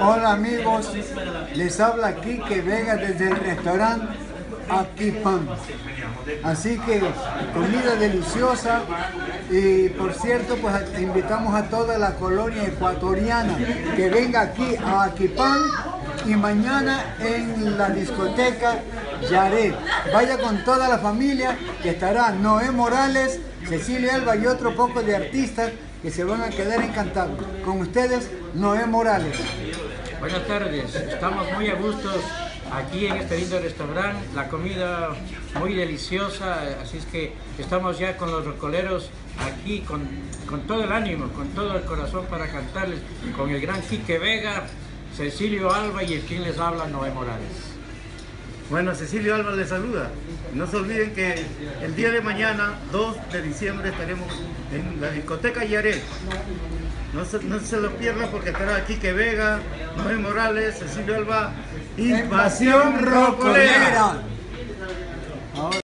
Hola amigos, les habla Quique Vega desde el restaurante Pan. Así que comida deliciosa y por cierto pues invitamos a toda la colonia ecuatoriana que venga aquí a Aquipan y mañana en la discoteca Yaret. Vaya con toda la familia que estará Noé Morales, Cecilia Alba y otro poco de artistas que se van a quedar encantados. Con ustedes, Noé Morales. Buenas tardes, estamos muy a gusto aquí en este lindo restaurante, la comida muy deliciosa, así es que estamos ya con los rocoleros aquí con, con todo el ánimo, con todo el corazón para cantarles, con el gran Quique Vega, Cecilio Alba y el quien les habla, Noé Morales. Bueno, Cecilio Alba les saluda. No se olviden que el día de mañana, 2 de diciembre, estaremos en la discoteca Yarel. No se, no se lo pierdan porque estará Quique Vega, Noé Morales, Cecilio Alba, Invasión Rocolera.